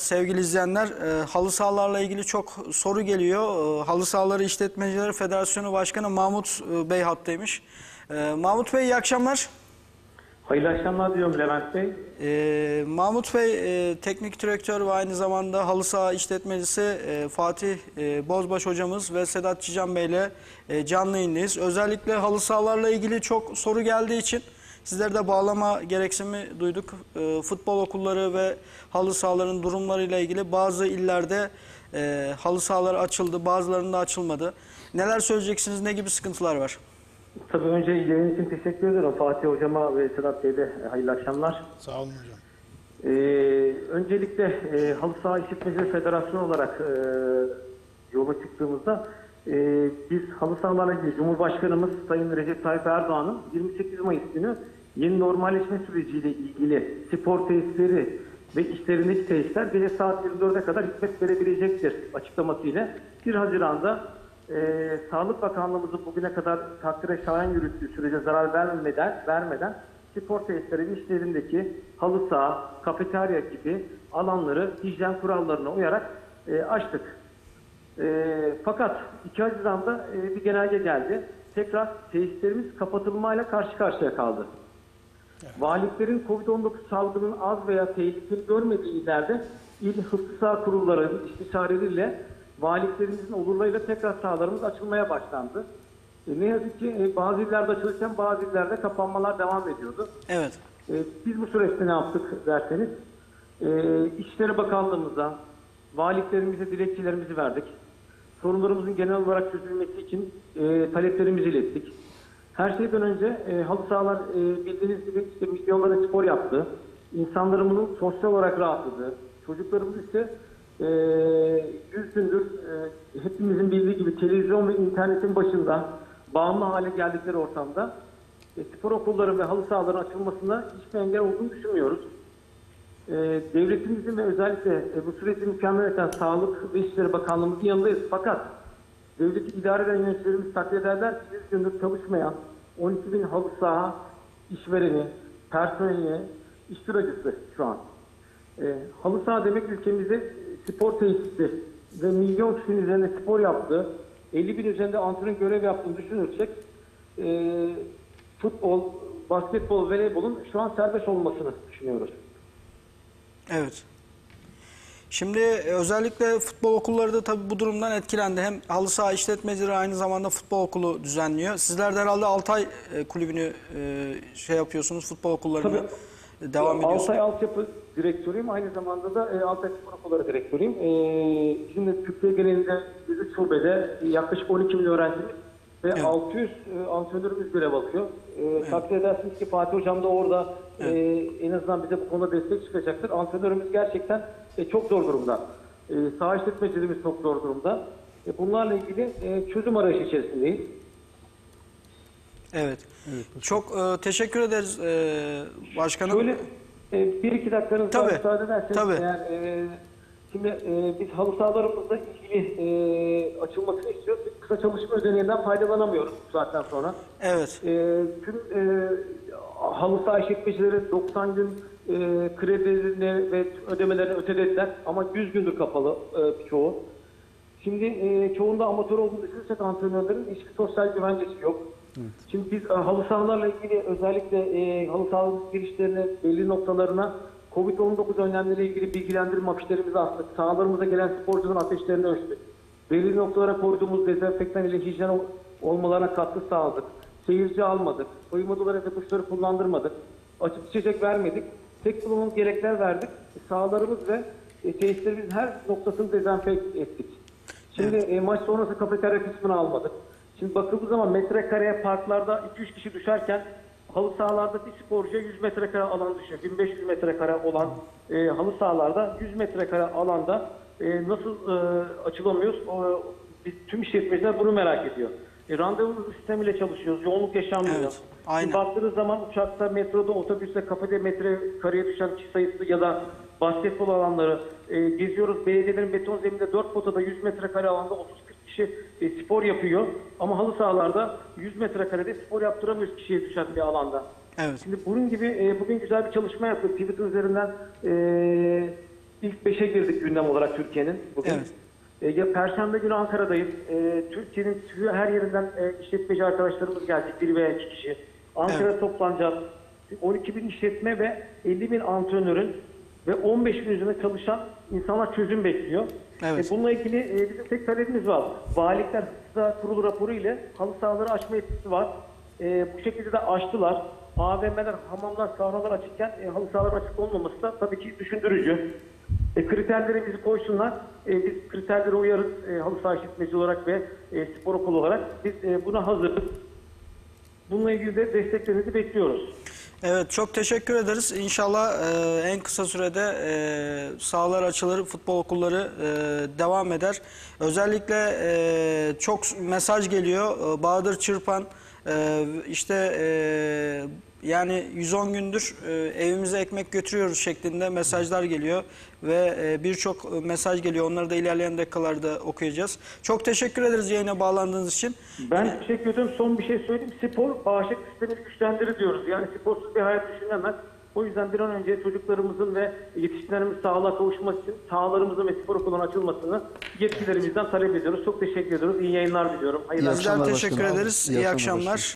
sevgili izleyenler. Ee, halı sahalarla ilgili çok soru geliyor. Ee, halı sahaları İşletmecileri Federasyonu Başkanı Mahmut e, Bey hattaymış. Ee, Mahmut Bey iyi akşamlar. Hayırlı akşamlar diyorum Levent Bey. Ee, Mahmut Bey e, teknik direktör ve aynı zamanda halı saha işletmecisi e, Fatih e, Bozbaş hocamız ve Sedat Çican Bey ile e, canlı yayındayız. Özellikle halı sahalarla ilgili çok soru geldiği için sizleri de bağlama gereksinimi duyduk. E, futbol okulları ve halı sahaların durumlarıyla ilgili bazı illerde e, halı sahalar açıldı, bazılarında açılmadı. Neler söyleyeceksiniz, ne gibi sıkıntılar var? Tabii önce yayın için teşekkür ederim. Fatih Hocama ve Sedat Bey'e de hayırlı akşamlar. Sağ olun hocam. Ee, öncelikle e, Halı Saha İşletmecileri Federasyonu olarak e, yola çıktığımızda e, biz halı sahalarla ilgili Cumhurbaşkanımız Sayın Recep Tayyip Erdoğan'ın 28 Mayıs günü yeni normalleşme süreciyle ilgili spor tesisleri ve işlerindeki tesisler gece saat 24'e kadar hizmet verebilecektir açıklamasıyla 1 Haziran'da e, Sağlık Bakanlığımızın bugüne kadar takdire şayan yürüttüğü sürece zarar vermeden, vermeden spor tesisleri ve işlerindeki halı saha, kafeterya gibi alanları hijyen kurallarına uyarak e, açtık. E, fakat 2 Haziran'da e, bir genelge geldi. Tekrar tesislerimiz kapatılmayla karşı karşıya kaldı. Valiliklerin COVID-19 salgının az veya tehlikeli görmediği illerde il hıfzı kurulları istişareleriyle valiliklerimizin olurlarıyla tekrar sahalarımız açılmaya başlandı. E, ne yazık ki e, bazı illerde açılırken bazı illerde kapanmalar devam ediyordu. Evet. E, biz bu süreçte ne yaptık derseniz, e, İçişleri Bakanlığımıza, valiliklerimize dilekçelerimizi verdik. Sorunlarımızın genel olarak çözülmesi için e, taleplerimizi ilettik. Her şeyden önce e, halı sahalar e, bildiğiniz gibi işte milyonlara spor yaptı. İnsanlarımızın sosyal olarak rahatladı. Çocuklarımız ise e, 100 gündür e, hepimizin bildiği gibi televizyon ve internetin başında bağımlı hale geldikleri ortamda e, spor okulları ve halı sahaların açılmasına hiçbir engel olduğunu düşünmüyoruz. E, devletimizin ve özellikle e, bu süreci mükemmel eden Sağlık ve İçişleri Bakanlığımızın yanındayız. Fakat devleti idare eden yöneticilerimiz takdir ederler ki 100 gündür çalışmayan 12 bin halı saha işvereni, personeli, iştiracısı şu an. E, halı saha demek ülkemizde spor tesisi ve milyon kişinin üzerinde spor yaptığı, 50 bin üzerinde antrenör görev yaptığını düşünürsek e, futbol, basketbol, voleybolun şu an serbest olmasını düşünüyoruz. Evet. Şimdi e, özellikle futbol okulları da tabii bu durumdan etkilendi. Hem halı saha işletmecileri aynı zamanda futbol okulu düzenliyor. Sizler de herhalde Altay e, kulübünü e, şey yapıyorsunuz, futbol okullarını Tabii. devam ediyorsunuz. Altay Altyapı Direktörüyüm. Aynı zamanda da e, Altay Spor Okulları Direktörüyüm. E, şimdi Türkiye genelinde 103 şubede yaklaşık 12 milyon öğrencimiz ve Evet. 600 e, antrenörümüz görev alıyor. E, Takdir edersiniz ki Fatih Hocam da orada e, en azından bize bu konuda destek çıkacaktır. Antrenörümüz gerçekten e, çok zor durumda. E, saha işletmecilerimiz çok zor durumda. E, bunlarla ilgili e, çözüm arayışı içerisindeyiz. Evet. Çok e, teşekkür ederiz e, başkanım. Şöyle e, bir iki dakikanız daha Tabii, müsaade ederseniz tabii. eğer e, şimdi e, biz halı sahalarımızla ilgili e, açılmasını istiyoruz. Kısa çalışma ödeneğinden faydalanamıyoruz bu saatten sonra. Evet. E, tüm e, halı saha işletmecileri 90 gün e, kredilerini ve ödemelerini ötelediler ama 100 gündür kapalı e, çoğu. Şimdi e, çoğunda amatör olduğunu düşünürsek antrenörlerin hiçbir sosyal güvencesi yok. Şimdi biz e, halı sahalarla ilgili özellikle e, halı saha girişlerine belli noktalarına Covid-19 önlemleriyle ilgili bilgilendirme afişlerimizi astık. Sahalarımıza gelen sporcuların ateşlerini ölçtük. Belli noktalara koyduğumuz dezenfektan ile hijyen ol- olmalarına katkı sağladık. Seyirci almadık. Soyunmadıları ve duşları kullandırmadık. Açık içecek vermedik. Tek kullanımlık gerekler verdik. Sahalarımız ve e, tesislerimizin her noktasını dezenfekte ettik. Şimdi e, maç sonrası kafeterya kısmını almadık. Şimdi bakıldığı zaman metrekareye parklarda 2-3 kişi düşerken halı sahalarda bir sporcuya 100 metrekare alan düşüyor. 1500 metrekare olan e, halı sahalarda 100 metrekare alanda e, nasıl e, açılamıyoruz? O, biz, tüm işletmeciler bunu merak ediyor. E, randevu sistemiyle çalışıyoruz. Yoğunluk yaşanmıyor. Evet, aynen. Baktığınız zaman uçakta, metroda, otobüste, kafede metrekareye düşen kişi sayısı ya da basketbol alanları e, geziyoruz. Belediyelerin beton zeminde 4 potada 100 metrekare alanda 30-40 kişi e, spor yapıyor. Ama halı sahalarda 100 metrekarede spor yaptıramıyoruz kişiye düşen bir alanda. Evet. Şimdi bunun gibi e, bugün güzel bir çalışma yaptık. Twitter üzerinden e, ilk beşe girdik gündem olarak Türkiye'nin bugün. Evet. E, ya Perşembe günü Ankara'dayız. E, Türkiye'nin tüm- her yerinden e, işletmeci arkadaşlarımız gelecek. Bir veya iki kişi. Ankara'da toplanacağız. 12 bin işletme ve 50 bin antrenörün ve 15 bin üzerinde çalışan insanlar çözüm bekliyor. Evet. E, bununla ilgili e, bizim tek talebimiz var. Valilikten hızlı kurulu raporu ile halı sahaları açma yetkisi var. E, bu şekilde de açtılar. AVM'ler, hamamlar, sahralar açıkken e, halı sahaların açık olmaması da tabii ki düşündürücü. E, kriterlerimizi koysunlar. E, biz kriterlere uyarız e, halı saha olarak ve e, spor okulu olarak. Biz e, buna hazırız. Bununla ilgili de desteklerinizi bekliyoruz. Evet çok teşekkür ederiz. İnşallah e, en kısa sürede e, sahalar açılır, futbol okulları e, devam eder. Özellikle e, çok mesaj geliyor. E, Bahadır Çırpan e, işte e, yani 110 gündür e, evimize ekmek götürüyoruz şeklinde mesajlar geliyor ve e, birçok mesaj geliyor. Onları da ilerleyen dakikalarda okuyacağız. Çok teşekkür ederiz yayına bağlandığınız için. Ben teşekkür ederim. Son bir şey söyleyeyim. Spor bağışıklık sistemini güçlendirir diyoruz. Yani sporsuz bir hayat düşünemez. O yüzden bir an önce çocuklarımızın ve yetişkinlerimiz sağlığa kavuşması için sahalarımızın ve spor okulunun açılmasını yetkililerimizden talep ediyoruz. Çok teşekkür ediyoruz. İyi yayınlar diliyorum. Hayırlı İyi akşamlar. Bizler akşamlar teşekkür başkanım. ederiz. İyi İyi akşamlar.